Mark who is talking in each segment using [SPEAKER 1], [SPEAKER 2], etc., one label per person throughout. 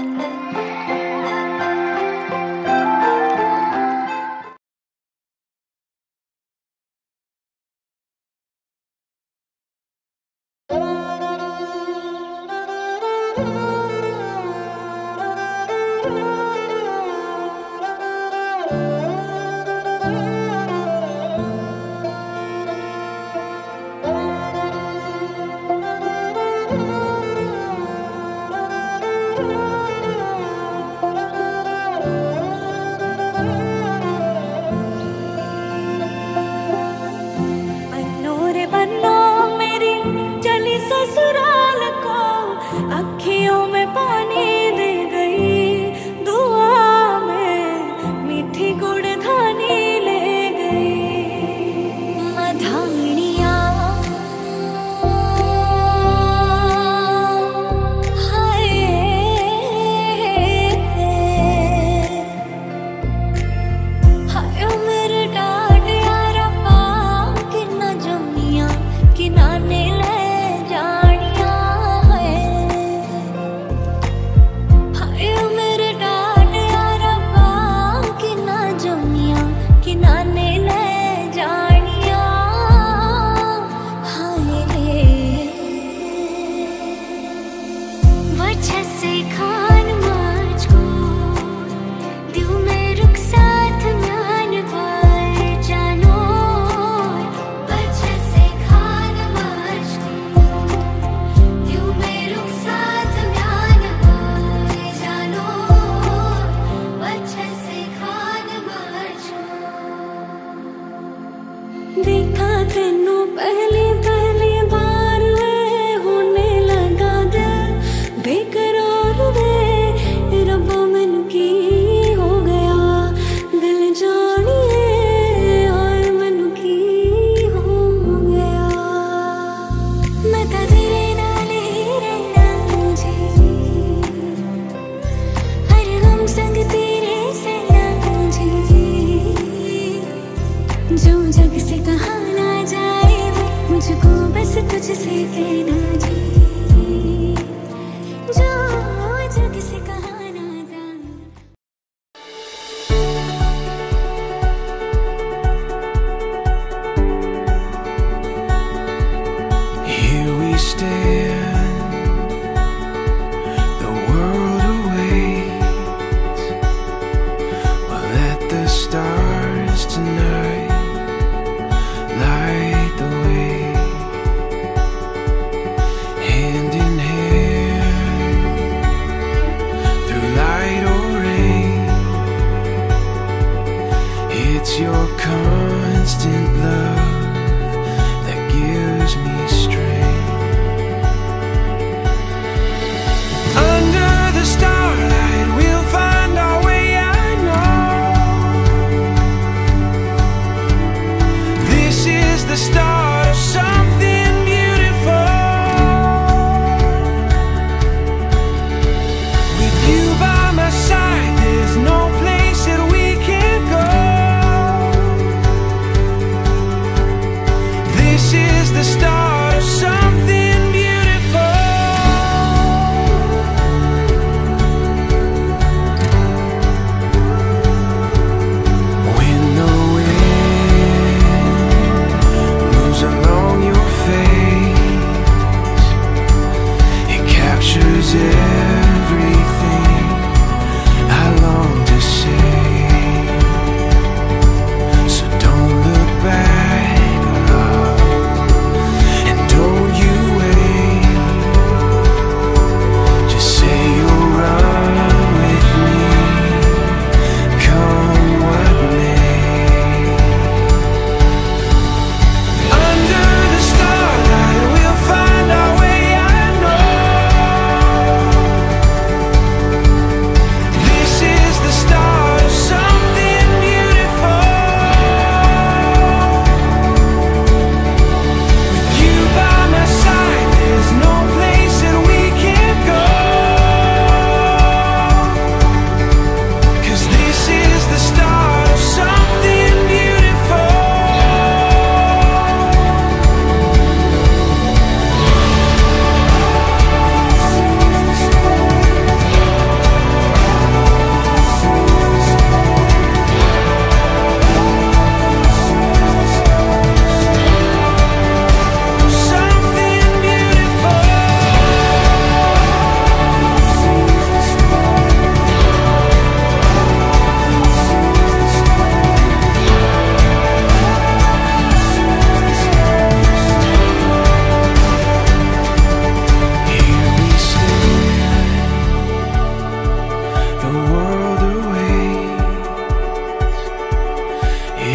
[SPEAKER 1] and say anything.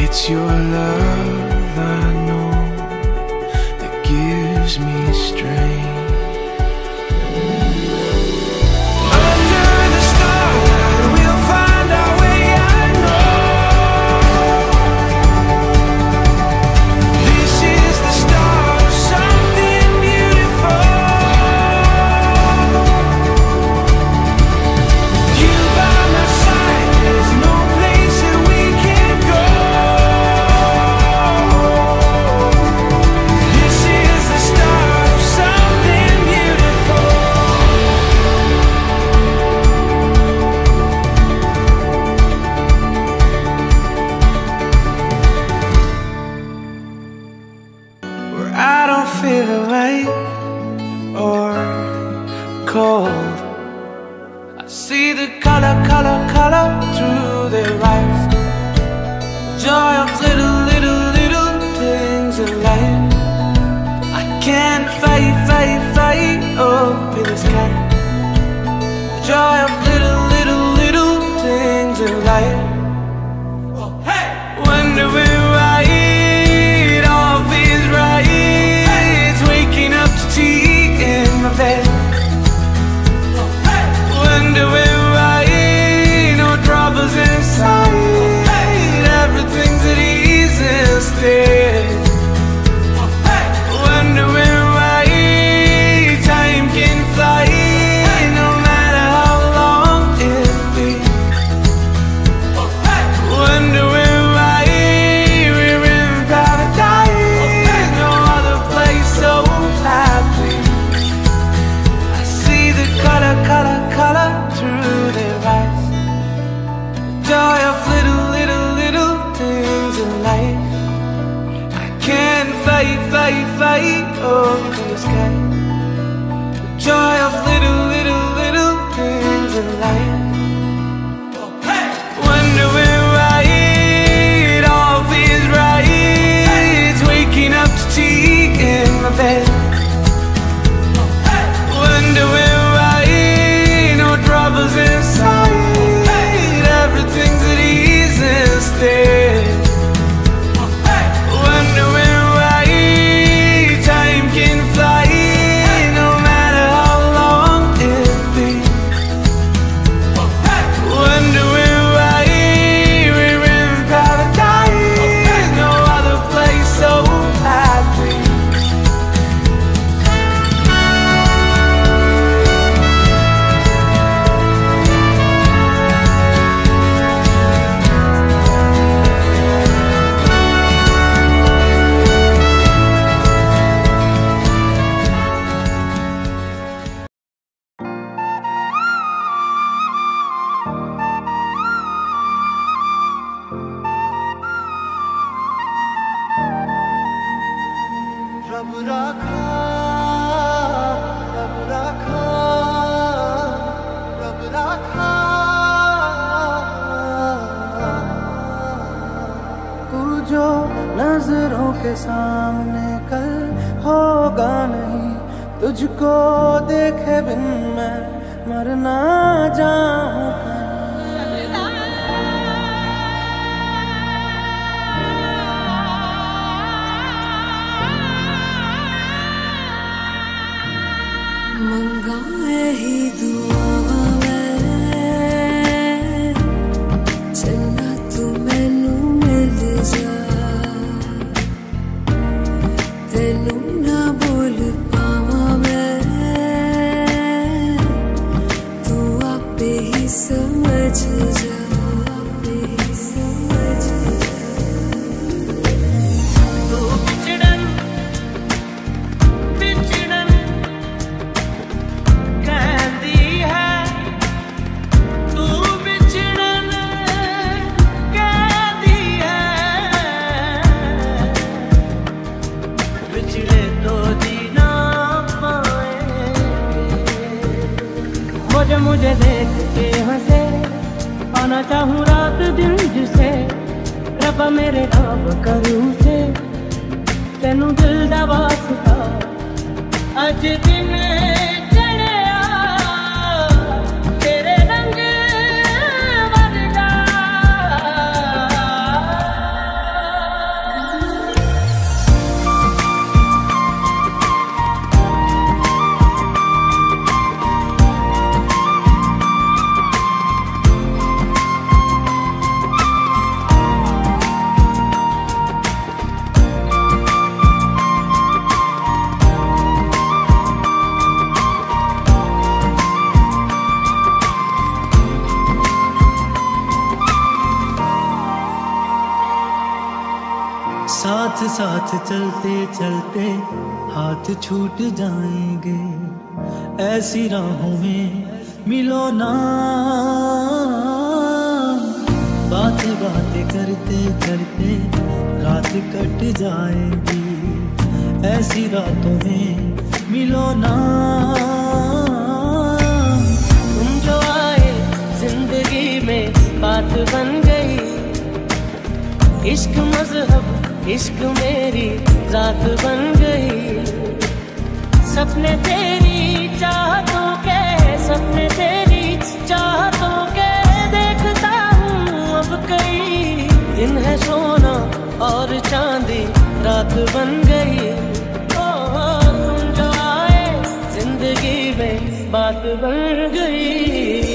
[SPEAKER 2] It's your love I know that gives me strength. feel light or cold. I see the color, color, color through their eyes. The joy of little, little, little things in life. I can't fight, fight, fight up in the sky. The joy of fly, fly up in the sky. The joy of little, little, little things in life.
[SPEAKER 3] तुझको देखे बिन
[SPEAKER 2] मैं मरना
[SPEAKER 3] जाऊँ।
[SPEAKER 4] मंगाए ही
[SPEAKER 1] ਕਰੂੰ ਸੇ ਤੈਨੂੰ ਦਿਲ ਦਾ ਵਾਸਤਾ। ਅੱਜ ਦਿਨ
[SPEAKER 5] साथ चलते चलते हाथ छूट जाएँगे। ऐसी राहों में मिलो ना। बातें बातें करते करते रात कट जाएगी। ऐसी रातों में मिलो ना।
[SPEAKER 1] तुम जो आए ज़िंदगी में बात बन गई, इश्क मज़हब इश्क मेरी जात बन गई। सपने तेरी चाहतों के, सपने तेरी चाहतों के देखता हूँ अब कई। दिन है सोना और चांदी रात बन गई। ओ, तुम जो आए, ज़िंदगी में बात बन गई।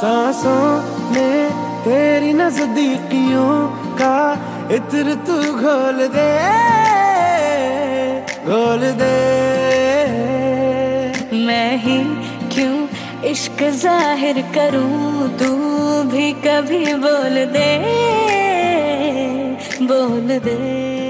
[SPEAKER 3] सांसों में तेरी नजदीकियों का इत्र तू घोल दे घोल दे।
[SPEAKER 1] मैं ही क्यों इश्क ज़ाहिर करूँ? तू भी कभी बोल दे बोल दे।